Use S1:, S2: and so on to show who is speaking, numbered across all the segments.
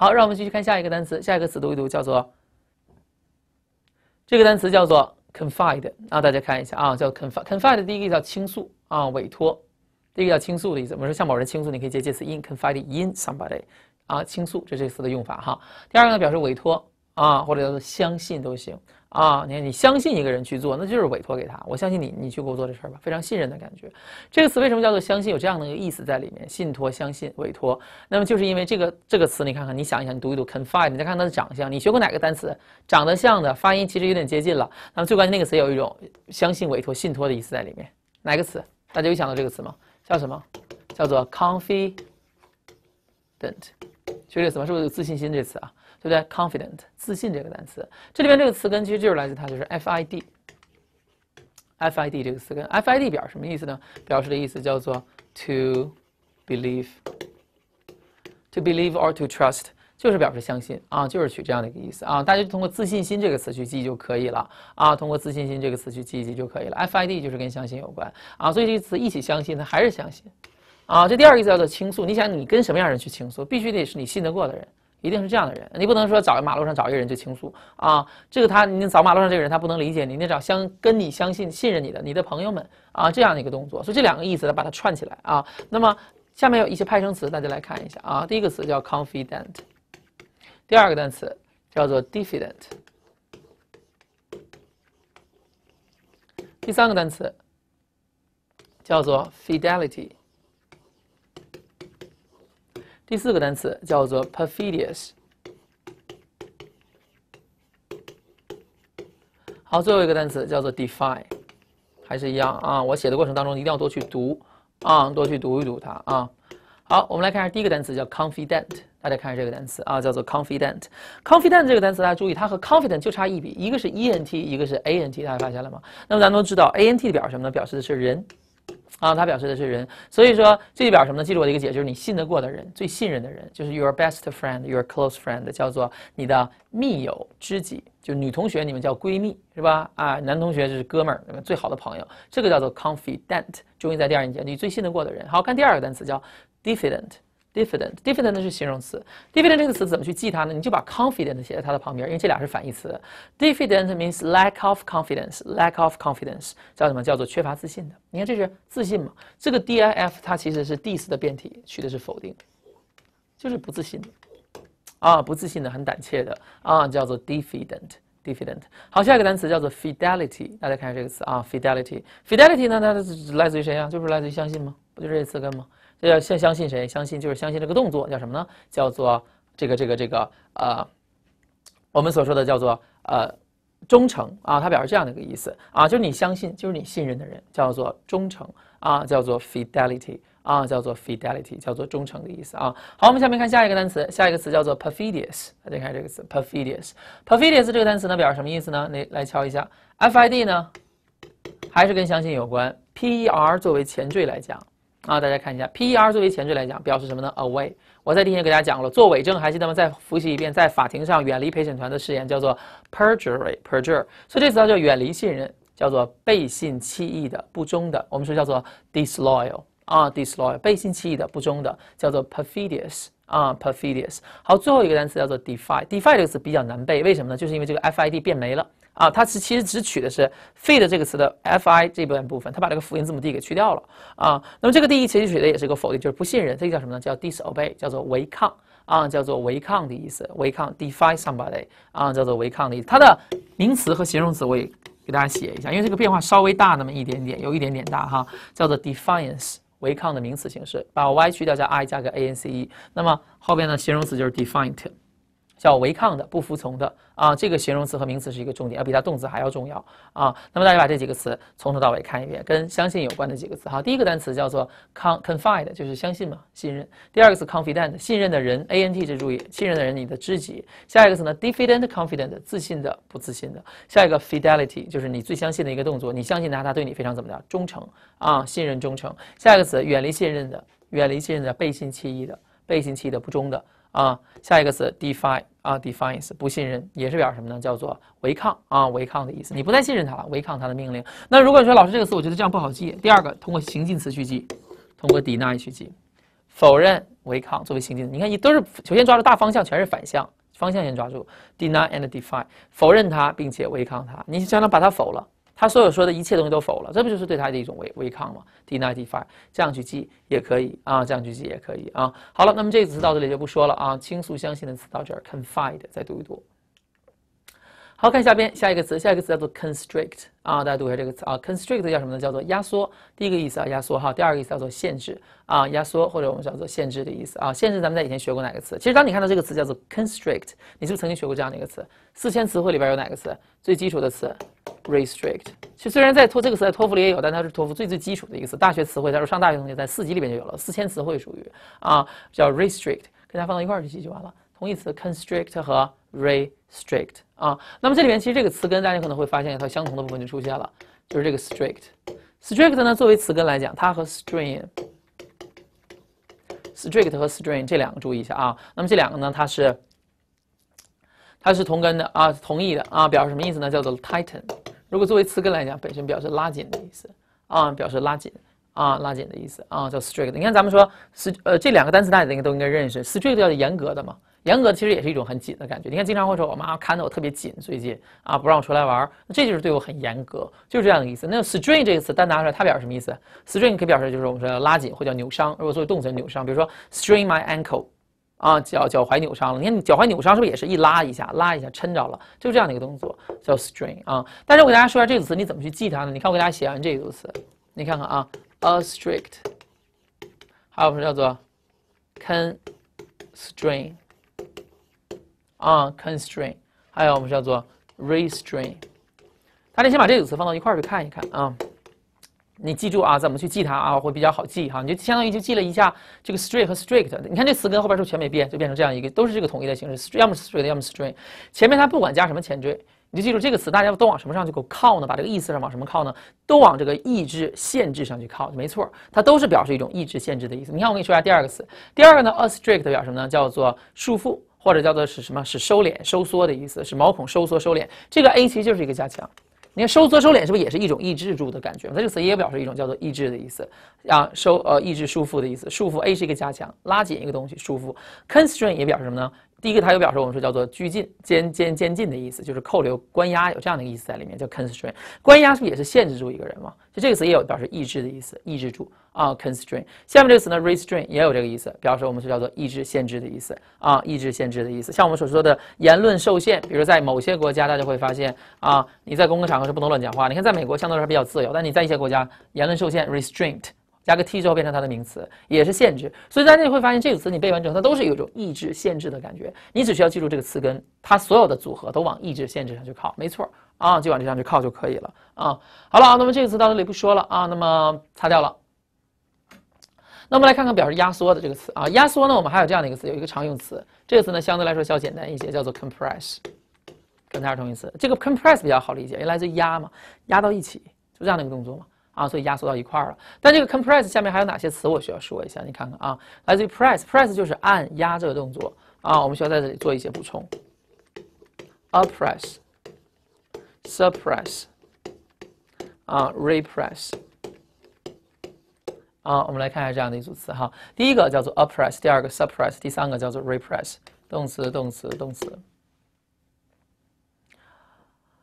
S1: 好，让我们继续看下一个单词，下一个词读一读，叫做这个单词叫做 confide 啊，大家看一下啊，叫 confide。confide 第一个叫倾诉啊，委托，第一个叫倾诉的意思。我们说向某人倾诉，你可以接介词 in confide in somebody 啊，倾诉这是这个词的用法哈。第二个呢，表示委托啊，或者叫做相信都行。啊，你看，你相信一个人去做，那就是委托给他。我相信你，你去给我做这事儿吧，非常信任的感觉。这个词为什么叫做相信？有这样的一个意思在里面，信托、相信、委托。那么就是因为这个这个词，你看看，你想一想，你读一读，confide，你再看它的长相，你学过哪个单词？长得像的，发音其实有点接近了。那么最关键那个词有一种相信、委托、信托的意思在里面。哪个词？大家有想到这个词吗？叫什么？叫做 confident。学这个词吗？是不是有自信心这词啊？对不对？confident，自信这个单词，这里边这个词根其实就是来自它，就是 fid。fid 这个词根，fid 表什么意思呢？表示的意思叫做 to believe，to believe or to trust，就是表示相信啊，就是取这样的一个意思啊。大家就通过自信心这个词去记就可以了啊，通过自信心这个词去记一记就可以了。fid 就是跟相信有关啊，所以这个词一起相信，它还是相信啊。这第二个意思叫做倾诉，你想你跟什么样人去倾诉？必须得是你信得过的人。一定是这样的人，你不能说找马路上找一个人就倾诉啊，这个他你找马路上这个人他不能理解你，你得找相跟你相信信任你的你的朋友们啊这样的一个动作，所以这两个意思来把它串起来啊。那么下面有一些派生词，大家来看一下啊。第一个词叫 confident，第二个单词叫做 diffident，第三个单词叫做 fidelity。第四个单词叫做 perfidious。好，最后一个单词叫做 defy，还是一样啊。我写的过程当中一定要多去读啊，多去读一读它啊。好，我们来看一下第一个单词叫 confident，大家看这个单词啊，叫做 confident。confident 这个单词大家注意，它和 confident 就差一笔，一个是 e n t，一个是 a n t，大家发现了吗？那么咱都知道 a n t 表示什么呢？表示的是人。啊，它表示的是人，所以说这就表示什么呢？记住我的一个解，就是你信得过的人，最信任的人，就是 your best friend，your close friend，叫做你的密友、知己。就女同学你们叫闺蜜是吧？啊，男同学就是哥们儿，最好的朋友，这个叫做 confident，终于在第二音节，你最信得过的人。好看第二个单词叫 diffident。Diffident，diffident 是形容词。diffident 这个词怎么去记它呢？你就把 confident 写在它的旁边，因为这俩是反义词。diffident means lack of confidence，lack of confidence 叫什么？叫做缺乏自信的。你看这是自信嘛？这个 dif 它其实是 dis 的变体，取的是否定，就是不自信的啊，不自信的，很胆怯的啊，叫做 diffident，diffident。好，下一个单词叫做 fidelity，大家看下这个词啊，fidelity，fidelity 呢，它是来自于谁啊？就是来自于相信吗？不就是这些词根吗？这要相相信谁？相信就是相信这个动作叫什么呢？叫做这个这个这个呃，我们所说的叫做呃忠诚啊，它表示这样的一个意思啊，就是你相信，就是你信任的人，叫做忠诚啊，叫做 fidelity 啊，叫做 fidelity，叫做忠诚的意思啊。好，我们下面看下一个单词，下一个词叫做 perfidious，大家看这个词 perfidious，perfidious 这个单词呢表示什么意思呢？你来敲一下，fid 呢还是跟相信有关，per 作为前缀来讲。啊，大家看一下，per 作为前缀来讲，表示什么呢？away。我在之前给大家讲了，做伪证，还记得吗？再复习一遍，在法庭上远离陪审团的誓言叫做 perjury，perjure。所以这词叫远离信任，叫做背信弃义的、不忠的。我们说叫做 disloyal 啊，disloyal，背信弃义的、不忠的，叫做 perfidious 啊，perfidious。好，最后一个单词叫做 defy，defy 这个词比较难背，为什么呢？就是因为这个 fid 变没了。啊，它是其实只取的是 “feed” 这个词的 “fi” 这部分部分，它把这个辅音字母 “d” 给去掉了啊。那么这个第一其实取的也是个否定，就是不信任，这个叫什么呢？叫 “disobey”，叫做违抗啊，叫做违抗的意思，违抗 “defy somebody” 啊，叫做违抗的意思。它的名词和形容词我也给大家写一下，因为这个变化稍微大那么一点点，有一点点大哈，叫做 “defiance”，违抗的名词形式，把 “y” 去掉，加 “i” 加个 “a n c e”，那么后边的形容词就是 “defiant”。叫违抗的、不服从的啊，这个形容词和名词是一个重点，要比它动词还要重要啊。那么大家把这几个词从头到尾看一遍，跟相信有关的几个词哈。第一个单词叫做 confide，就是相信嘛，信任。第二个词 confident，信任的人，a n t 这注意，信任的人，你的知己。下一个词呢，diffident confident，自信的、不自信的。下一个 fidelity，就是你最相信的一个动作，你相信他，他对你非常怎么样？忠诚啊，信任、忠诚。下一个词，远离信任的，远离信任的，背信弃义的，背信弃义的，不忠的。啊，下一个词 defy 啊，defiance 不信任也是表示什么呢？叫做违抗啊，违抗的意思。你不再信任他了，违抗他的命令。那如果你说老师这个词，我觉得这样不好记。第二个，通过形近词去记，通过 deny 去记否认、违抗作为行进。你看，你都是首先抓住大方向，全是反向，方向先抓住，deny and defy，否认它并且违抗它。你相当把它否了，他所有说的一切东西都否了，这不就是对他的一种违违抗吗？deny defy，这样去记也可以啊，这样去记也可以啊。好了，那么这个词到这里就不说了啊，倾诉、相信的词到这儿，confide，再读一读。好看下边下一个词，下一个词叫做 constrict 啊，大家读一下这个词啊，constrict 叫什么呢？叫做压缩。第一个意思啊，压缩哈。第二个意思叫做限制啊，压缩或者我们叫做限制的意思啊。限制咱们在以前学过哪个词？其实当你看到这个词叫做 constrict，你是不是曾经学过这样的一个词？四千词汇里边有哪个词？最基础的词 restrict。其实虽然在托这个词在托福里也有，但它是托福最最基础的一个词。大学词汇，他说上大学同学在四级里边就有了，四千词汇属于啊，叫 restrict，跟它放到一块儿去记就完了。同义词 constrict 和 re Strict 啊，那么这里面其实这个词根大家可能会发现一套相同的部分就出现了，就是这个 strict。strict 呢作为词根来讲，它和 string、strict 和 string 这两个注意一下啊。那么这两个呢，它是它是同根的啊，同义的啊，表示什么意思呢？叫做 tighten。如果作为词根来讲，本身表示拉紧的意思啊，表示拉紧啊，拉紧的意思啊，叫 strict。你看咱们说 s 呃这两个单词大家应该都应该认识，strict 叫严格的嘛。严格其实也是一种很紧的感觉。你看，经常会说我妈看得我特别紧，最近啊不让我出来玩，这就是对我很严格，就是这样的意思。那 strain 这个词单拿出来，它表示什么意思？strain 可以表示就是我们说拉紧或叫扭伤。如果作为动词扭伤，比如说 strain my ankle，啊脚脚踝扭伤了。你看你脚踝扭伤是不是也是一拉一下，拉一下抻着了，就这样的一个动作叫 strain 啊。但是我给大家说一下这个词你怎么去记它呢？你看我给大家写完这个词，你看看啊，a strict，还有什么叫做 constrain。啊，constrain，还有我们叫做 restrain，大家先把这个词放到一块儿去看一看啊。你记住啊，怎么去记它啊，会比较好记哈。你就相当于就记了一下这个 strict 和 strict。你看这词根后边是不是全没变，就变成这样一个，都是这个统一的形式，要么 strict，要么 strain。前面它不管加什么前缀，你就记住这个词，大家都往什么上去靠呢？把这个意思上往什么靠呢？都往这个抑制、限制上去靠，没错，它都是表示一种抑制、限制的意思。你看，我跟你说一下第二个词，第二个呢，a strict 表示什么呢？叫做束缚。或者叫做是什么？是收敛、收缩的意思，是毛孔收缩、收敛。这个 A 其实就是一个加强。你看收缩、收敛是不是也是一种抑制住的感觉？它这个词也表示一种叫做抑制的意思，啊，收呃抑制、束缚的意思。束缚 A 是一个加强，拉紧一个东西，束缚。Constrain 也表示什么呢？第一个它有表示我们说叫做拘禁、监监监禁的意思，就是扣留、关押，有这样的一个意思在里面，叫 constrain。关押是不是也是限制住一个人嘛？就这个词也有表示抑制的意思，抑制住啊，constrain。下面这个词呢，restrain 也有这个意思，表示我们是叫做抑制、限制的意思啊，抑制、限制的意思。像我们所说的言论受限，比如在某些国家，大家会发现啊，你在公共场合是不能乱讲话。你看，在美国相对来说比较自由，但你在一些国家言论受限，restraint。加个 t 之后变成它的名词，也是限制。所以大家会发现这个词你背完之后，它都是有一种抑制、限制的感觉。你只需要记住这个词根，它所有的组合都往抑制、限制上去靠，没错啊，就往这上去靠就可以了啊。好了，那么这个词到这里不说了啊，那么擦掉了。那我们来看看表示压缩的这个词啊，压缩呢，我们还有这样的一个词，有一个常用词，这个词呢相对来说较简单一些，叫做 compress，跟它是同义词。这个 compress 比较好理解，因为来自压嘛，压到一起，就这样的一个动作嘛。啊，所以压缩到一块儿了。但这个 compress 下面还有哪些词我需要说一下？你看看啊，来自于 press，press 就是按压这个动作啊，我们需要在这里做一些补充。oppress，suppress，啊，repress，啊，我们来看一下这样的一组词哈。第一个叫做 oppress，第二个 suppress，第三个叫做 repress，动词，动词，动词。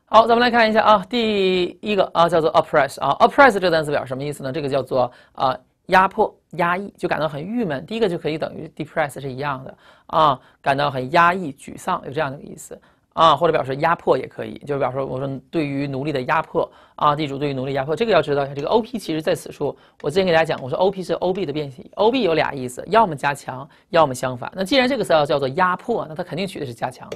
S1: 好，咱们来看一下啊，第一个啊叫做 oppress 啊，oppress 这个单词表示什么意思呢？这个叫做啊压迫、压抑，就感到很郁闷。第一个就可以等于 depress 是一样的啊，感到很压抑、沮丧，有这样的一个意思啊，或者表示压迫也可以，就是表示我说对于奴隶的压迫啊，地主对于奴隶压迫，这个要知道一下。这个 op 其实在此处，我之前给大家讲，我说 op 是 ob 的变形，ob 有俩意思，要么加强，要么相反。那既然这个词要叫做压迫，那它肯定取的是加强，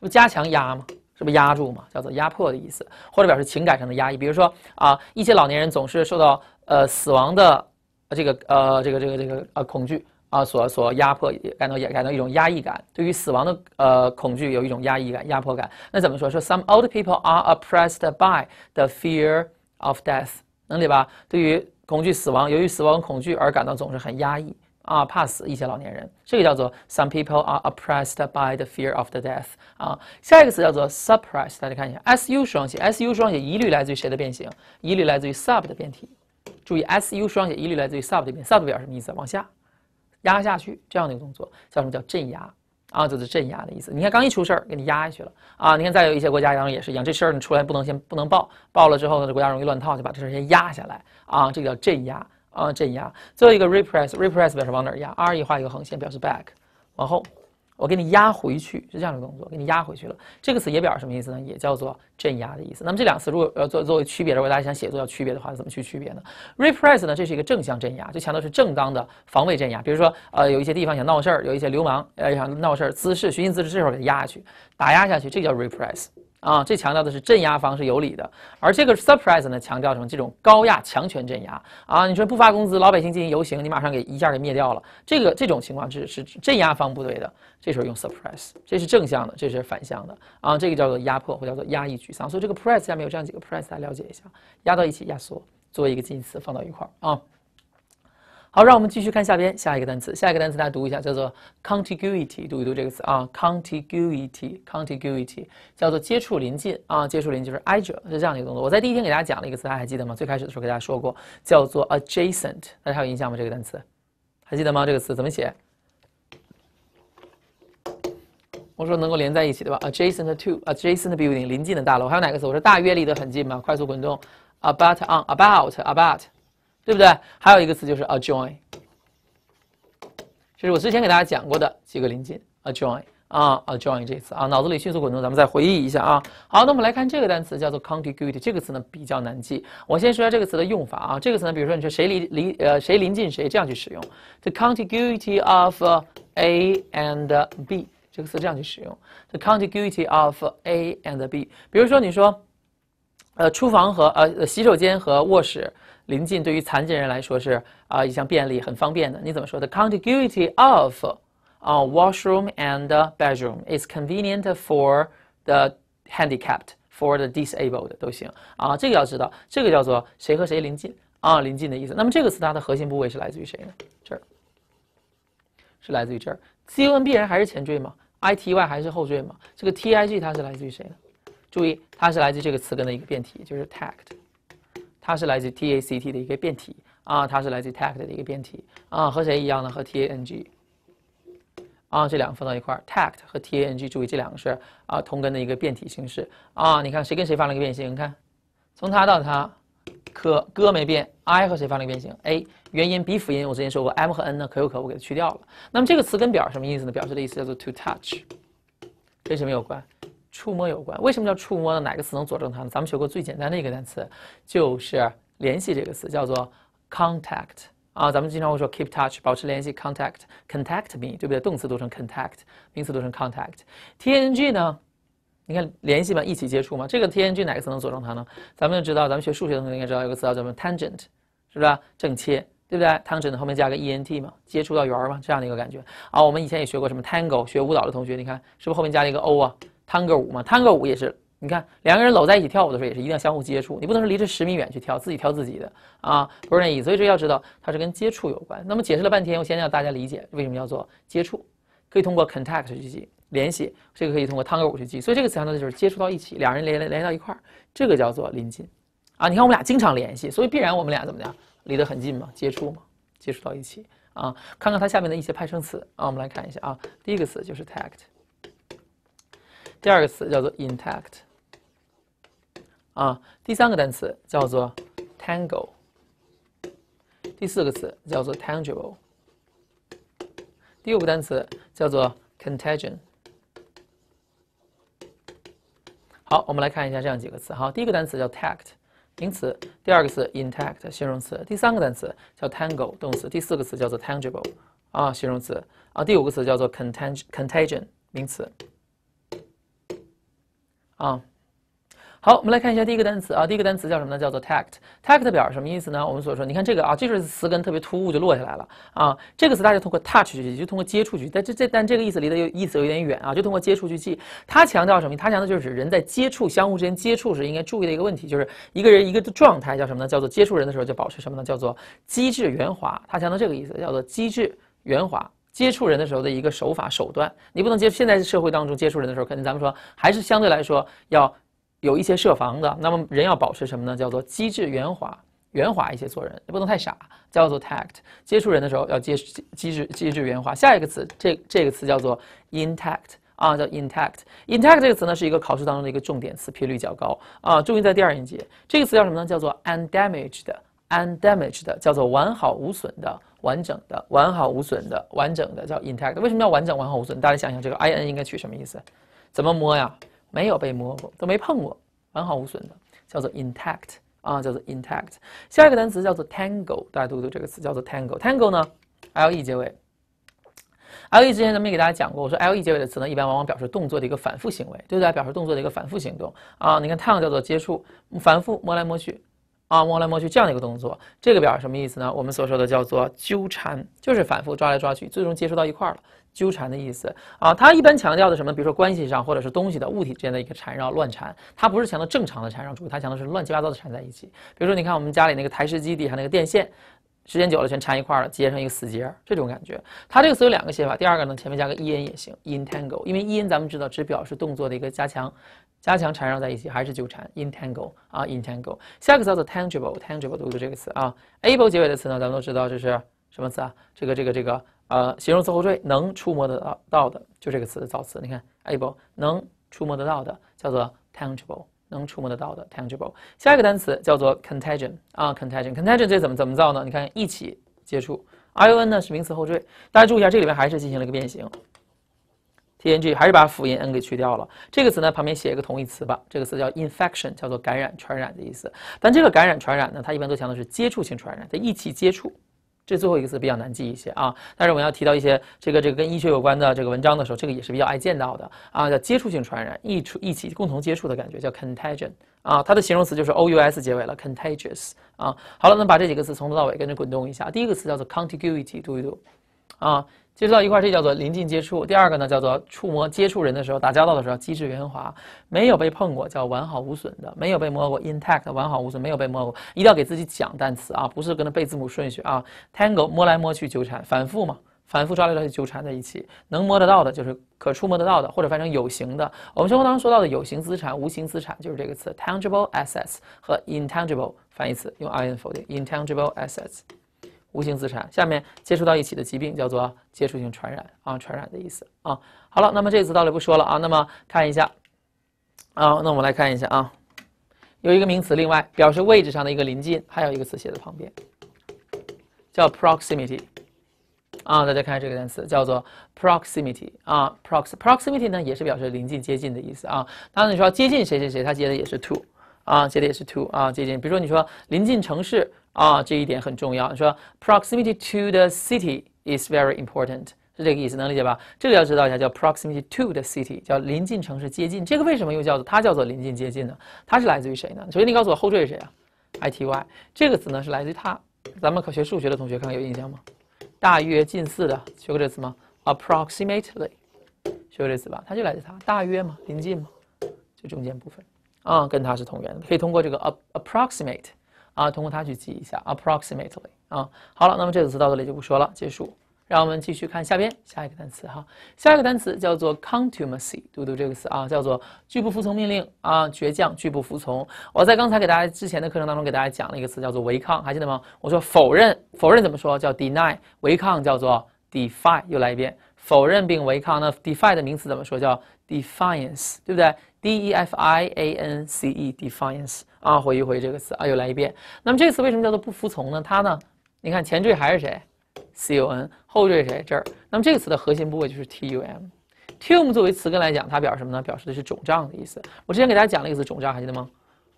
S1: 不加强压吗？这不压住嘛，叫做压迫的意思，或者表示情感上的压抑。比如说啊，一些老年人总是受到呃死亡的这个呃这个这个这个呃恐惧啊所所压迫，感到也感到一种压抑感。对于死亡的呃恐惧有一种压抑感、压迫感。那怎么说？说 Some old people are oppressed by the fear of death，能理解吧？对于恐惧死亡，由于死亡恐惧而感到总是很压抑。啊，怕死一些老年人，这个叫做 Some people are oppressed by the fear of the death。啊，下一个词叫做 suppress，大家看一下，su 双写，su 双写一律来自于谁的变形？一律来自于 sub 的变体。注意，su 双写一律来自于 sub 的变，sub 表示什么意思？往下，压下去这样的一个动作，叫什么叫镇压啊？就是镇压的意思。你看刚一出事儿，给你压下去了啊！你看再有一些国家当然也是一样，这事儿你出来不能先不能报，报了之后呢，这国家容易乱套，就把这事儿先压下来啊，这个叫镇压啊，镇压。最后一个 repress，repress 表示往哪儿压，R E 画一个横线表示 back，往后。我给你压回去是这样的动作，给你压回去了。这个词也表示什么意思呢？也叫做镇压的意思。那么这两个词如果呃作作为区别，如果大家想写作要区别的话，怎么去区别呢？repress 呢，这是一个正向镇压，就强调是正当的防卫镇压。比如说呃有一些地方想闹事儿，有一些流氓呃想闹事儿滋事寻衅滋事，这时候给他压下去，打压下去，这叫 repress。啊，这强调的是镇压方是有理的，而这个 suppress 呢，强调什么？这种高压强权镇压啊！你说不发工资，老百姓进行游行，你马上给一下给灭掉了，这个这种情况是是镇压方不对的，这时候用 suppress，这是正向的，这是反向的啊！这个叫做压迫或叫做压抑沮丧，所以这个 press 下面有这样几个 press 来了解一下，压到一起，压缩，作为一个近义词放到一块儿啊。好，让我们继续看下边下一个单词。下一个单词大家读一下，叫做 contiguity，读一读这个词啊，contiguity，contiguity 叫做接触临近啊，接触临近就是挨着，是这样一个动作。我在第一天给大家讲了一个词，大家还记得吗？最开始的时候给大家说过，叫做 adjacent，大家还有印象吗？这个单词还记得吗？这个词怎么写？我说能够连在一起，对吧？adjacent to，adjacent building，临近的大楼。还有哪个词？我说大约离得很近嘛，快速滚动，about on，about，about。对不对？还有一个词就是 adjoin，这是我之前给大家讲过的几个临近 adjoin 啊，adjoin 这个词啊，脑子里迅速滚动，咱们再回忆一下啊。好，那我们来看这个单词叫做 contiguity，这个词呢比较难记。我先说下这个词的用法啊，这个词呢，比如说你说谁离离呃谁临近谁这样去使用，the contiguity of A and B 这个词这样去使用，the contiguity of A and B。比如说你说呃厨房和呃洗手间和卧室。临近对于残疾人来说是啊一项便利很方便的。你怎么说的？Contiguity of 啊 washroom and bedroom is convenient for the handicapped, for the disabled 都行啊。这个要知道，这个叫做谁和谁临近啊？临近的意思。那么这个词它的核心部位是来自于谁呢？这儿是来自于这儿。C O N 必然还是前缀吗？I T Y 还是后缀吗？这个 T I G 它是来自于谁呢？注意，它是来自这个词根的一个变体，就是 tact。它是来自 T A C T 的一个变体啊，它是来自 tact 的一个变体啊，和谁一样呢？和 T A N G 啊，这两个放到一块，tact 和 T A N G，注意这两个是啊同根的一个变体形式啊。你看谁跟谁发了一个变形？你看从它到它，可哥没变，I 和谁发了一个变形？A 元音鼻辅音，我之前说过，M 和 N 呢可有可无，给它去掉了。那么这个词根表什么意思呢？表示的意思叫做 to touch，跟什么有关？触摸有关，为什么叫触摸呢？哪个词能佐证它呢？咱们学过最简单的一个单词，就是联系这个词，叫做 contact 啊。咱们经常会说 keep touch，保持联系，contact，contact me，对不对？动词读成 contact，名词读成 contact。T N G 呢？你看联系嘛，一起接触嘛。这个 T N G 哪个词能佐证它呢？咱们就知道，咱们学数学的同学应该知道，有个词叫什么 tangent，是不是？正切，对不对？tangent 后面加个 E N T 嘛，接触到圆嘛，这样的一个感觉啊。我们以前也学过什么 tango，学舞蹈的同学，你看是不是后面加了一个 O 啊？探戈舞嘛，探戈舞也是，你看两个人搂在一起跳舞的时候，也是一定要相互接触，你不能是离这十米远去跳，自己跳自己的啊，不是那意思。所以这要知道，它是跟接触有关。那么解释了半天，我先让大家理解为什么叫做接触，可以通过 contact 去记联系，这个可以通过探戈舞去记。所以这个词强调的就是接触到一起，两人连连连到一块儿，这个叫做临近啊。你看我们俩经常联系，所以必然我们俩怎么样，离得很近嘛，接触嘛，接触到一起啊。看看它下面的一些派生词啊，我们来看一下啊，第一个词就是 tact。第二个词叫做 intact，啊，第三个单词叫做 tangle，第四个词叫做 tangible，第五个单词叫做 contagion。好，我们来看一下这样几个词。好，第一个单词叫 tact，名词；第二个词 intact，形容词；第三个单词叫 tangle，动词；第四个词叫做 tangible，啊，形容词；啊，第五个词叫做 contagion，名词。啊，好，我们来看一下第一个单词啊，第一个单词叫什么呢？叫做 tact。tact 表什么意思呢？我们所说，你看这个啊，这就是词根特别突兀就落下来了啊。这个词大家通过 touch 去记，就通过接触去记，但这这但这个意思离的有意思有点远啊，就通过接触去记。它强调什么？它强调就是人在接触相互之间接触时应该注意的一个问题，就是一个人一个状态叫什么呢？叫做接触人的时候就保持什么呢？叫做机智圆滑。它强调这个意思，叫做机智圆滑。接触人的时候的一个手法手段，你不能接。现在社会当中接触人的时候，肯定咱们说还是相对来说要有一些设防的。那么人要保持什么呢？叫做机智圆滑，圆滑一些做人，也不能太傻，叫做 tact。接触人的时候要接机智机智圆滑。下一个词，这这个词叫做 intact 啊，叫 intact。intact 这个词呢是一个考试当中的一个重点词，频率较高啊，重音在第二音节。这个词叫什么呢？叫做 undamaged，undamaged 叫做完好无损的、完整的、完好无损的、完整的叫 intact。为什么要完整、完好无损？大家想想这个 in 应该取什么意思？怎么摸呀？没有被摸过，都没碰过，完好无损的，叫做 intact。啊，叫做 intact。下一个单词叫做 tangle，大家读读这个词叫做 tangle。tangle 呢，le 结尾。le 之前咱们也给大家讲过，我说 le 结尾的词呢，一般往往表示动作的一个反复行为，对不对？表示动作的一个反复行动。啊，你看 tongue 叫做接触，反复摸来摸去，啊，摸来摸去这样的一个动作，这个表示什么意思呢？我们所说的叫做纠缠，就是反复抓来抓去，最终接触到一块儿了。纠缠的意思啊，它一般强调的什么？比如说关系上，或者是东西的物体之间的一个缠绕、乱缠，它不是强调正常的缠绕，注意，它强调是乱七八糟的缠在一起。比如说，你看我们家里那个台式机底下那个电线，时间久了全缠一块儿了，结成一个死结儿，这种感觉。它这个词有两个写法，第二个呢，前面加个 en 也行，entangle，因为 en 咱们知道只表示动作的一个加强、加强缠绕在一起，还是纠缠，entangle 啊，entangle。下一个叫做 tangible，tangible 读的这个词啊，able 结尾的词呢，咱们都知道这是什么词啊？这个、这个、这个。呃，形容词后缀能触摸得到到的，就这个词的造词。你看，able 能触摸得到的叫做 tangible，能触摸得到的 tangible。下一个单词叫做 contagion 啊，contagion，contagion 这怎么怎么造呢？你看，一起接触，ion 呢是名词后缀，大家注意一下，这里面还是进行了一个变形，tng 还是把辅音 n 给去掉了。这个词呢旁边写一个同义词吧，这个词叫 infection，叫做感染、传染的意思。但这个感染、传染呢，它一般都强调是接触性传染，它一起接触。这最后一个词比较难记一些啊，但是我们要提到一些这个这个跟医学有关的这个文章的时候，这个也是比较爱见到的啊，叫接触性传染，一出一起共同接触的感觉叫 contagion 啊，它的形容词就是 o u s 结尾了，contagious 啊。好了，那把这几个词从头到尾跟着滚动一下，第一个词叫做 contiguity，读一读啊。接触到一块，这叫做临近接触。第二个呢，叫做触摸接触人的时候，打交道的时候，机智圆滑，没有被碰过，叫完好无损的，没有被摸过，intact，完好无损，没有被摸过，一定要给自己讲单词啊，不是跟着背字母顺序啊。tangle，摸来摸去纠缠，反复嘛，反复抓来抓去纠缠在一起，能摸得到的，就是可触摸得到的，或者翻成有形的。我们生活当中说到的有形资产、无形资产，就是这个词，tangible assets 和 intangible 反义词用 in 否定，intangible assets。无形资产，下面接触到一起的疾病叫做接触性传染啊，传染的意思啊。好了，那么这个词到里不说了啊。那么看一下啊，那我们来看一下啊，有一个名词，另外表示位置上的一个临近，还有一个词写在旁边，叫 proximity 啊。大家看这个单词叫做 proximity 啊，prox proximity 呢也是表示临近、接近的意思啊。当然你说接近谁谁谁，它接的也是 to 啊，接的也是 to 啊，接近。比如说你说临近城市。啊，这一点很重要。你说 proximity to the city is very important，是这个意思，能理解吧？这个要知道一下，叫 proximity to the city，叫临近城市接近。这个为什么又叫做它叫做临近接近呢？它是来自于谁呢？首先你告诉我后缀是谁啊？ity 这个词呢是来自于它。咱们可学数学的同学看看有印象吗？大约近似的学过这词吗？approximately 学过这词吧？它就来自它，大约嘛，临近嘛，就中间部分啊，跟它是同源的。可以通过这个 approximate。啊，通过它去记一下，approximately 啊。好了，那么这个词到这里就不说了，结束。让我们继续看下边下一个单词哈。下一个单词叫做 contumacy，读读这个词啊，叫做拒不服从命令啊，倔强，拒不服从。我在刚才给大家之前的课程当中给大家讲了一个词叫做违抗，还记得吗？我说否认，否认怎么说？叫 deny，违抗叫做 defy。又来一遍，否认并违抗。那 defy 的名词怎么说？叫 defiance，对不对？D E F I A N C E，defiance 啊，回一回忆这个词啊，又来一遍。那么这个词为什么叫做不服从呢？它呢，你看前缀还是谁？C O N，后缀谁？这儿。那么这个词的核心部位就是 T U M。T U M 作为词根来讲，它表示什么呢？表示的是肿胀的意思。我之前给大家讲了一个词，肿胀，还记得吗？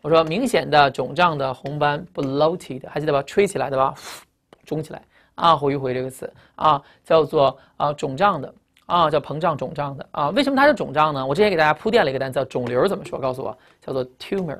S1: 我说明显的肿胀的红斑，bloated，还记得吧？吹起来的吧？肿起来啊，回一回忆这个词啊，叫做啊肿胀的。啊，叫膨胀、肿胀的啊？为什么它是肿胀呢？我之前给大家铺垫了一个单词，叫肿瘤，怎么说？告诉我，叫做 tumor。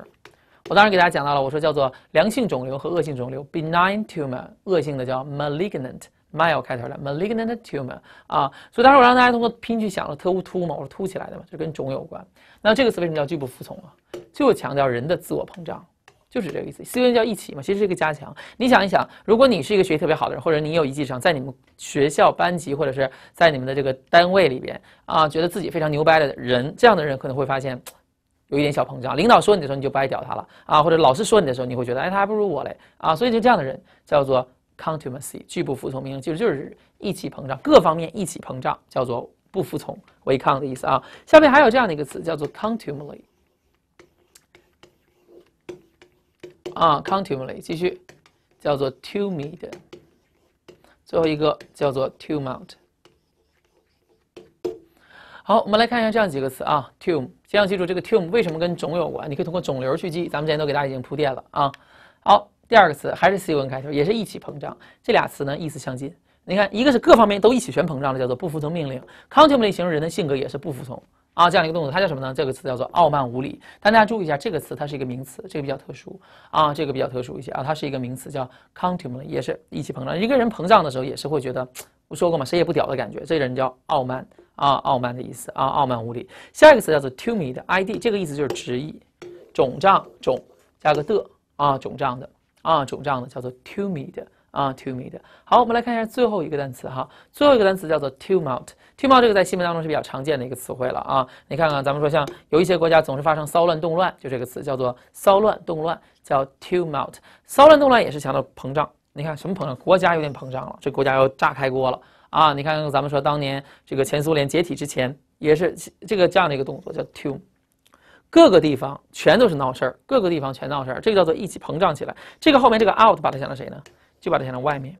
S1: 我当时给大家讲到了，我说叫做良性肿瘤和恶性肿瘤，benign tumor，恶性的叫 malignant，mal 开头的 malignant tumor 啊。所以当时我让大家通过拼去想了，特务凸嘛，我说凸起来的嘛，就跟肿有关。那这个词为什么叫拒不服从啊？就强调人的自我膨胀。就是这个意思，C 文叫一起嘛，其实是一个加强。你想一想，如果你是一个学习特别好的人，或者你有一技之长，在你们学校班级或者是在你们的这个单位里边啊，觉得自己非常牛掰的人，这样的人可能会发现，有一点小膨胀。领导说你的时候，你就不爱屌他了啊，或者老师说你的时候，你会觉得哎，他还不如我嘞啊，所以就这样的人叫做 contumacy，拒不服从命令，其实就是意气膨胀，各方面一起膨胀，叫做不服从、违抗的意思啊。下面还有这样的一个词叫做 contumely，啊，contumely，继续叫做 tumid，最后一个叫做 tumult。好，我们来看一下这样几个词啊，tum，先要记住这个 tum 为什么跟肿有关？你可以通过肿瘤去记，咱们之前都给大家已经铺垫了啊。好，第二个词还是 c u n 开头，也是一起膨胀。这俩词呢意思相近。你看，一个是各方面都一起全膨胀了，叫做不服从命令。contumely 形容人的性格也是不服从啊，这样一个动作，它叫什么呢？这个词叫做傲慢无礼。但大家注意一下，这个词它是一个名词，这个比较特殊啊，这个比较特殊一些啊，它是一个名词，叫 contumely，也是一起膨胀。一个人膨胀的时候也是会觉得，我说过嘛，谁也不屌的感觉，这个人叫傲慢。啊，傲慢的意思啊，傲慢无礼。下一个词叫做 tumid，id，这个意思就是直译，肿胀肿加个的啊，肿胀的啊，肿胀的叫做 tumid 啊，tumid。好，我们来看一下最后一个单词哈，最后一个单词叫做 tumult，tumult 这个在新闻当中是比较常见的一个词汇了啊。你看看，咱们说像有一些国家总是发生骚乱动乱，就这个词叫做骚乱动乱，叫 tumult。骚乱动乱也是强调膨胀。你看什么膨胀？国家有点膨胀了，这国家要炸开锅了。啊，你看咱们说当年这个前苏联解体之前，也是这个这样的一个动作叫 to，各个地方全都是闹事儿，各个地方全闹事儿，这个叫做一起膨胀起来。这个后面这个 out 把它想到谁呢？就把它想到外面，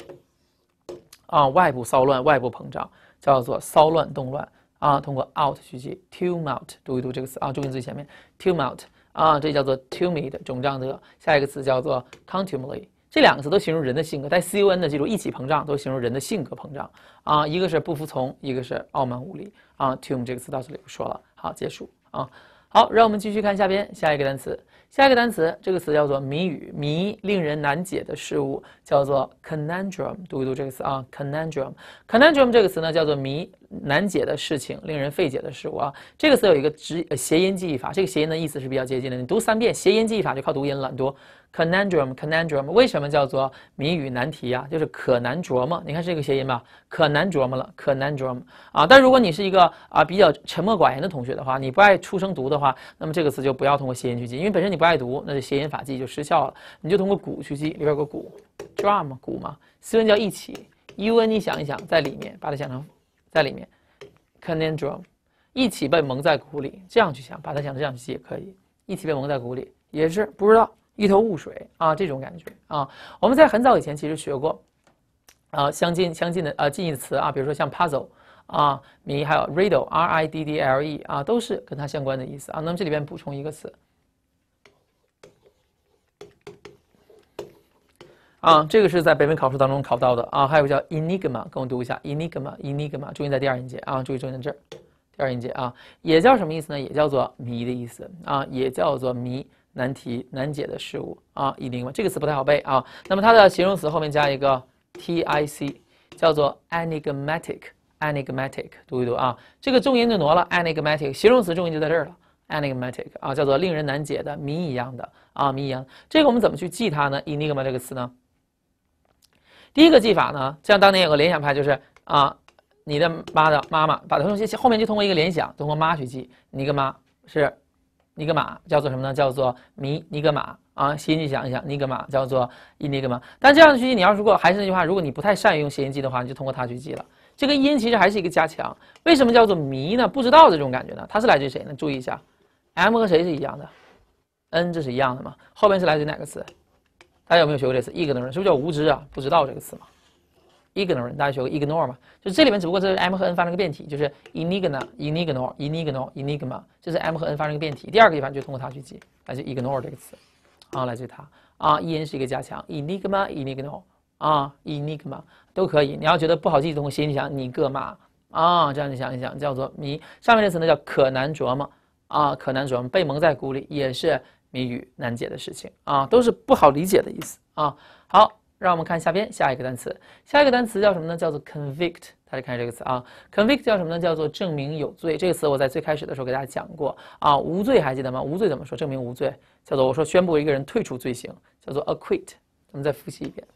S1: 啊，外部骚乱，外部膨胀，叫做骚乱动乱啊。通过 out 去记 tumult，读一读这个词啊，注意最前面 tumult 啊，这叫做 tumid 肿胀的。下一个词叫做 contumely。这两个词都形容人的性格，带 c u n 的记住一起膨胀，都形容人的性格膨胀啊。一个是不服从，一个是傲慢无礼啊。tum 这个词到这里不说了，好，结束啊。好，让我们继续看下边下一个单词。下一个单词，这个词叫做谜语，谜，令人难解的事物，叫做 conundrum。读一读这个词啊，conundrum。conundrum 这个词呢，叫做谜，难解的事情，令人费解的事物啊。这个词有一个直谐音记忆法，这个谐音的意思是比较接近的。你读三遍，谐音记忆法就靠读音了，读。Conundrum，conundrum，为什么叫做谜语难题呀？就是可难琢磨。你看是这个谐音吧，可难琢磨了。Conundrum 啊，但如果你是一个啊比较沉默寡言的同学的话，你不爱出声读的话，那么这个词就不要通过谐音去记，因为本身你不爱读，那就谐音法记就失效了。你就通过鼓去记，里边有个鼓，drum 鼓嘛，斯文叫一起，un 你想一想，在里面把它想成在里面，conundrum，一起被蒙在鼓里，这样去想，把它想成这样去记也可以，一起被蒙在鼓里也是不知道。一头雾水啊，这种感觉啊，我们在很早以前其实学过，啊，相近相近的呃近义词啊，比如说像 puzzle 啊，谜还有 riddle，r i d d l e 啊，都是跟它相关的意思啊。那么这里边补充一个词，啊，这个是在北美考试当中考到的啊，还有叫 enigma，跟我读一下 enigma，enigma，注意在第二音节啊，注意注意在这儿，第二音节啊，也叫什么意思呢？也叫做谜的意思啊，也叫做谜。难题难解的事物啊，enigma 这个词不太好背啊。那么它的形容词后面加一个 tic，叫做 enigmatic，enigmatic，读一读啊。这个重音就挪了，enigmatic 形容词重音就在这儿了，enigmatic 啊，叫做令人难解的谜一样的啊，谜一样。这个我们怎么去记它呢？enigma 这个词呢？第一个记法呢，像当年有个联想派，就是啊，你的妈的妈妈，把它东西后面就通过一个联想，通过妈去记，你个妈是。尼格玛叫做什么呢？叫做尼尼格玛啊，谐音记想一想，尼格玛叫做伊尼格玛。但这样的学习，你要如果还是那句话，如果你不太善于用谐音记的话，你就通过它去记了。这个音其实还是一个加强。为什么叫做迷呢？不知道的这种感觉呢？它是来自于谁呢？注意一下，M 和谁是一样的？N 这是一样的嘛？后面是来自于哪个词？大家有没有学过这词？ignorant 是不是叫无知啊？不知道这个词吗？ignorant，大家学过 ignore 吗？就这里面只不过是 m 和 n 发生个变体，就是 enigma enigma enigma enigma，这是 m 和 n 发生个变体。第二个地方就通过它去记，来自 ignore 这个词，啊，来自它啊，e n 是一个加强，enigma，enigma，啊，enigma 都可以。你要觉得不好记，通过心里想你个嘛啊，这样你想一想，叫做谜。上面这词呢叫可难琢磨啊，可难琢磨，被蒙在鼓里也是谜语难解的事情啊，都是不好理解的意思啊。好。让我们看下边下一个单词，下一个单词叫什么呢？叫做 convict。大家看这个词啊，convict 叫什么呢？叫做证明有罪。这个词我在最开始的时候给大家讲过啊，无罪还记得吗？无罪怎么说？证明无罪叫做我说宣布一个人退出罪行，叫做 acquit。咱们再复习一遍，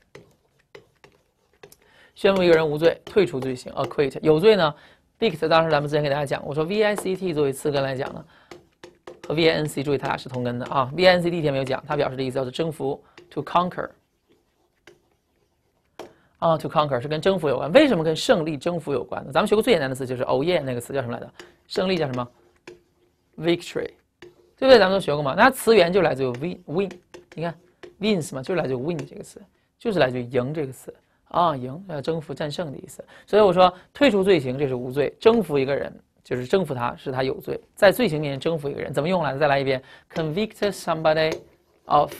S1: 宣布一个人无罪，退出罪行，acquit。有罪呢？vict 当时咱们之前给大家讲，我说 v i c t 作为词根来讲呢，和 v i n c，注意它俩是同根的啊。v i n c 第一天没有讲，它表示的意思叫做征服，to conquer。啊，to conquer 是跟征服有关。为什么跟胜利、征服有关呢？咱们学过最简单的词就是 “oh yeah” 那个词叫什么来着？胜利叫什么？victory，对不对？咱们都学过嘛。那词源就来自于 win，win。你看，wins 嘛，就是来自于 win 这个词，就是来自于赢这个词啊，赢要，征服、战胜的意思。所以我说，退出罪行这是无罪，征服一个人就是征服他，是他有罪。在罪行面前征服一个人，怎么用来的？再来一遍，convict somebody of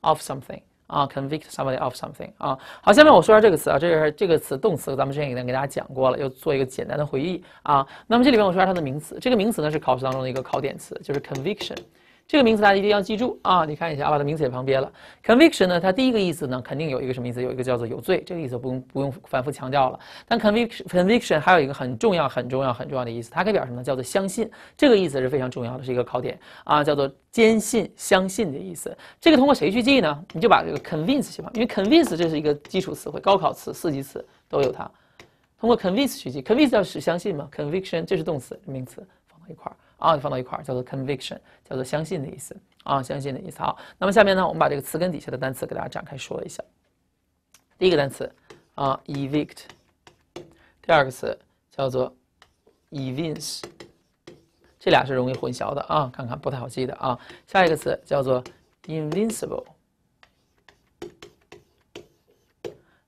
S1: of something。啊，convict somebody of something 啊，好，下面我说下这个词啊，这是这个词动词，咱们之前已经给大家讲过了，又做一个简单的回忆啊。那么这里面我说下它的名词，这个名词呢是考试当中的一个考点词，就是 conviction。这个名词大家一定要记住啊！你看一下，把它名词写旁边了。Conviction 呢，它第一个意思呢，肯定有一个什么意思？有一个叫做有罪，这个意思不用不用反复强调了。但 conviction conviction 还有一个很重要、很重要、很重要的意思，它可以表示什么？叫做相信。这个意思是非常重要的，是一个考点啊，叫做坚信、相信的意思。这个通过谁去记呢？你就把这个 convince 写旁，因为 convince 这是一个基础词汇，高考词、四级词都有它。通过 convince 去记，convince 要使相信嘛？conviction 这是动词，名词放到一块儿啊，放到一块儿叫做 conviction，叫做相信的意思。啊，相信的意思。好，那么下面呢，我们把这个词根底下的单词给大家展开说一下。第一个单词啊，evict。第二个词叫做 evince，这俩是容易混淆的啊，看看不太好记的啊。下一个词叫做 invincible。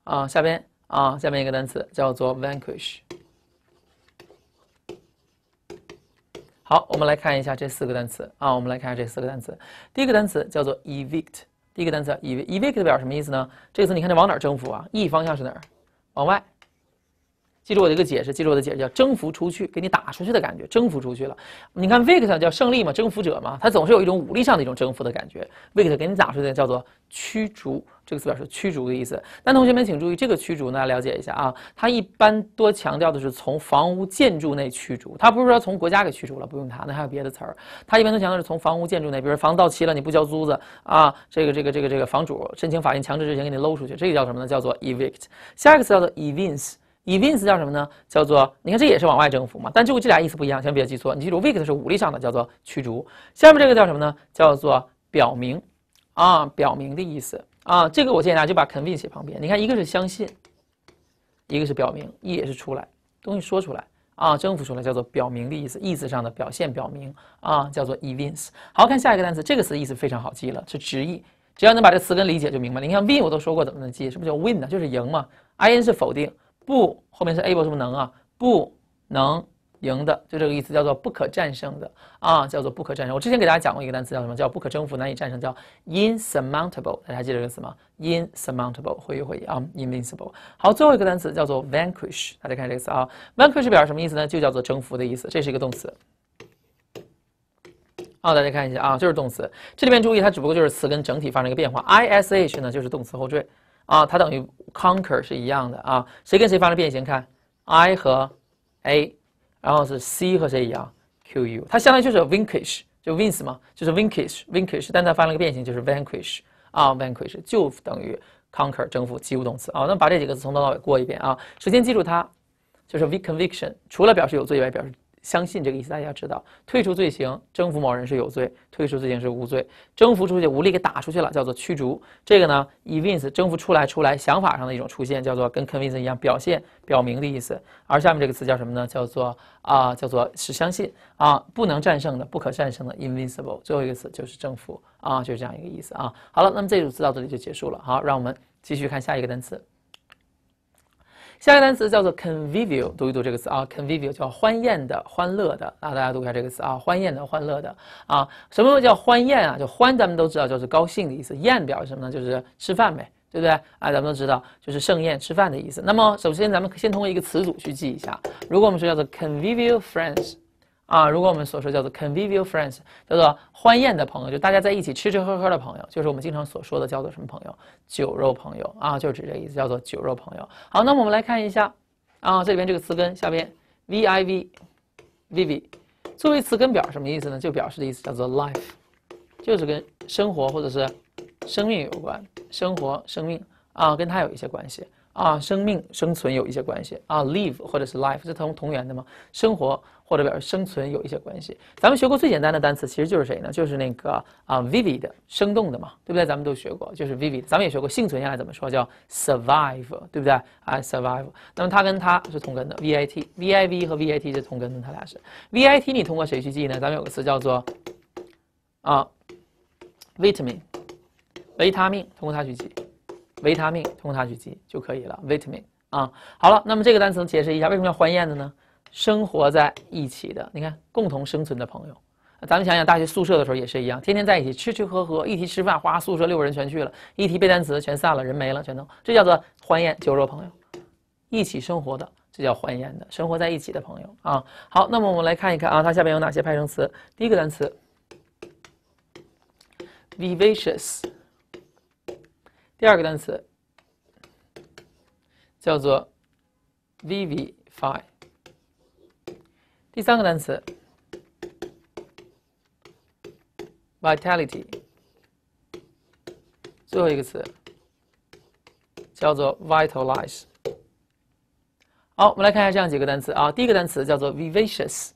S1: 啊，下边啊，下面一个单词叫做 vanquish。好，我们来看一下这四个单词啊。我们来看一下这四个单词。第一个单词叫做 evict。第一个单词 evict，evict 表什么意思呢？这个词你看它往哪儿征服啊？e 方向是哪儿？往外。记住我的一个解释，记住我的解释叫征服出去，给你打出去的感觉，征服出去了。你看 vict 叫胜利嘛，征服者嘛，它总是有一种武力上的一种征服的感觉。vict 给你打出去的叫做驱逐，这个词表示驱逐的意思。但同学们请注意，这个驱逐呢，了解一下啊，它一般多强调的是从房屋建筑内驱逐，它不是说从国家给驱逐了，不用它，那还有别的词儿。它一般都强调是从房屋建筑内，比如房子到期了你不交租子啊，这个这个这个这个房主申请法院强制执行给你搂出去，这个叫什么呢？叫做 evict。下一个词叫做 evince。evince 叫什么呢？叫做你看这也是往外征服嘛，但就这俩意思不一样，千万别记错。你记住，vict 是武力上的，叫做驱逐。下面这个叫什么呢？叫做表明啊，表明的意思啊。这个我建议大家就把 convince 写旁边。你看，一个是相信，一个是表明，意也是出来，东西说出来啊，征服出来，叫做表明的意思，意思上的表现表明啊，叫做 evince。好看下一个单词，这个词意思非常好记了，是直译，只要能把这词根理解就明白了。你看 win 我都说过怎么能记，是不是叫 win 呢？就是赢嘛。in 是否定。不，后面是 able 是不是能啊？不能赢的，就这个意思，叫做不可战胜的啊，叫做不可战胜。我之前给大家讲过一个单词，叫什么？叫不可征服、难以战胜，叫 insurmountable。大家还记得这个词吗？insurmountable，会一会啊，invincible。好，最后一个单词叫做 vanquish。大家看这个词啊，vanquish 表示什么意思呢？就叫做征服的意思，这是一个动词。好，大家看一下啊，就是动词。这里面注意，它只不过就是词根整体发生一个变化。ish 呢，就是动词后缀。啊，它等于 conquer 是一样的啊，谁跟谁发生变形？看 I 和 A，然后是 C 和谁一样？QU，它相当于就是 vanquish，就 wins 嘛，就是 vanquish，vanquish，但它发了个变形，就是 vanquish 啊，vanquish 就等于 conquer 征服及物动词啊。那把这几个词从头到尾过一遍啊，首先记住它就是 conviction，除了表示有罪以外，表示。相信这个意思，大家要知道，退出罪行，征服某人是有罪，退出罪行是无罪，征服出去，无力给打出去了，叫做驱逐。这个呢，evince 征服出来，出来，想法上的一种出现，叫做跟 convince 一样，表现、表明的意思。而下面这个词叫什么呢？叫做啊，叫做是相信啊，不能战胜的，不可战胜的，invincible。最后一个词就是征服啊，就是这样一个意思啊。好了，那么这组词到这里就结束了。好，让我们继续看下一个单词。下一个单词叫做 convivial，读一读这个词啊，convivial 叫欢宴的、欢乐的啊，大家读一下这个词啊，欢宴的、欢乐的啊，什么叫欢宴啊？就欢咱们都知道就是高兴的意思，宴表示什么呢？就是吃饭呗，对不对？啊，咱们都知道就是盛宴、吃饭的意思。那么首先咱们先通过一个词组去记一下，如果我们说叫做 convivial friends。啊，如果我们所说叫做 convivial friends，叫做欢宴的朋友，就大家在一起吃吃喝喝的朋友，就是我们经常所说的叫做什么朋友？酒肉朋友啊，就指这意思，叫做酒肉朋友。好，那么我们来看一下啊，这里边这个词根下边 v i v v v 作为词根表什么意思呢？就表示的意思叫做 life，就是跟生活或者是生命有关，生活生命啊，跟它有一些关系啊，生命生存有一些关系啊，live 或者是 life 是同同源的吗？生活或者表示生存有一些关系。咱们学过最简单的单词其实就是谁呢？就是那个啊，vivid 生动的嘛，对不对？咱们都学过，就是 vivid。咱们也学过幸存下来怎么说？叫 survive，对不对？啊，survive。那么它跟它是同根的，vit，viv 和 vit 是同根的，它俩是 vit。你通过谁去记呢？咱们有个词叫做啊，vitamin，维他命，通过它去记。维他命，通过它去记就可以了。vitamin 啊，好了，那么这个单词解释一下，为什么要欢宴的呢？生活在一起的，你看，共同生存的朋友。咱们想想，大学宿舍的时候也是一样，天天在一起吃吃喝喝，一提吃饭，哗，宿舍六个人全去了；一提背单词，全散了，人没了，全都，这叫做欢宴，酒肉朋友，一起生活的，这叫欢宴的，生活在一起的朋友啊。好，那么我们来看一看啊，它下面有哪些派生词？第一个单词，vivacious。第二个单词叫做 vivify。第三个单词 vitality。最后一个词叫做 vitalize。好，我们来看一下这样几个单词啊。第一个单词叫做 vivacious。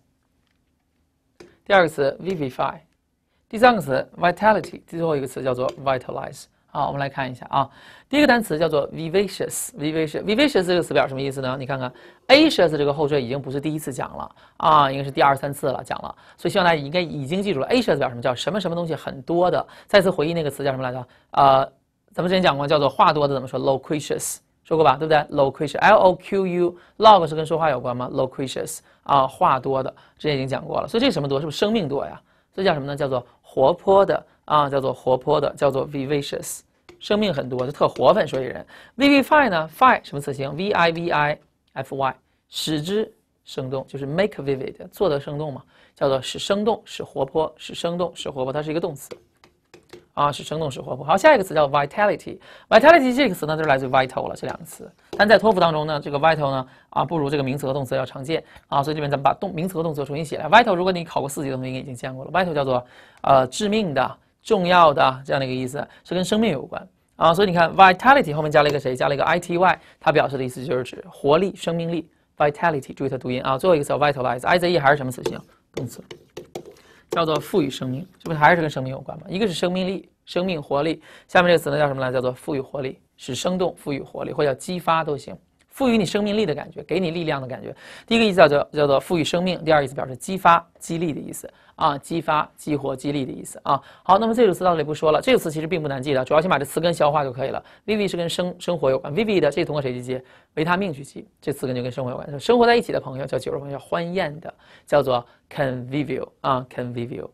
S1: 第二个词 vivify。第三个词 vitality。最后一个词叫做 vitalize。好，我们来看一下啊。第一个单词叫做 vivacious，vivacious，vivacious 这个词表什么意思呢？你看看，acious 这个后缀已经不是第一次讲了啊，应该是第二三次了讲了，所以希望大家应该已经记住了，acious 表什么叫什么什么东西很多的。再次回忆那个词叫什么来着？呃，咱们之前讲过，叫做话多的怎么说？loquacious，说过吧？对不对？loquacious，l o q u，log 是跟说话有关吗？loquacious 啊，话多的，之前已经讲过了。所以这什么多？是不是生命多呀？所以叫什么呢？叫做活泼的。啊，叫做活泼的，叫做 vivacious，生命很多，就特活泛，所以人。vivify 呢？fy 什么词形？v i v i f y，使之生动，就是 make vivid，做得生动嘛，叫做使生动，使活泼，使生动，使活泼，它是一个动词。啊，使生动，使活泼。好，下一个词叫 vitality，vitality 这个词呢，就是来自 vital 了，这两个词。但在托福当中呢，这个 vital 呢，啊，不如这个名词和动词要常见啊，所以这边咱们把动名词和动词重新写来。vital 如果你考过四级的同学应该已经见过了，vital 叫做呃致命的。重要的这样的一个意思是跟生命有关啊，所以你看 vitality 后面加了一个谁？加了一个 ity，它表示的意思就是指活力、生命力。vitality，注意它读音啊。最后一个词 vitalize，i z e 还是什么词性？动词，叫做赋予生命，这不还是跟生命有关吗？一个是生命力、生命活力，下面这个词呢叫什么呢？叫做赋予活力，使生动、赋予活力，或者叫激发都行。赋予你生命力的感觉，给你力量的感觉。第一个意思叫叫叫做赋予生命，第二意思表示激发、激励的意思啊，激发、激活、激励的意思啊。好，那么这个词到这里不说了，这个词其实并不难记的，主要先把这词根消化就可以了。VIVI 是跟生生活有关，VIVI 的这通过谁去记？维他命去记，这词根就跟生活有关。生活在一起的朋友叫酒肉朋友，欢宴的，叫做 convivial 啊，convivial。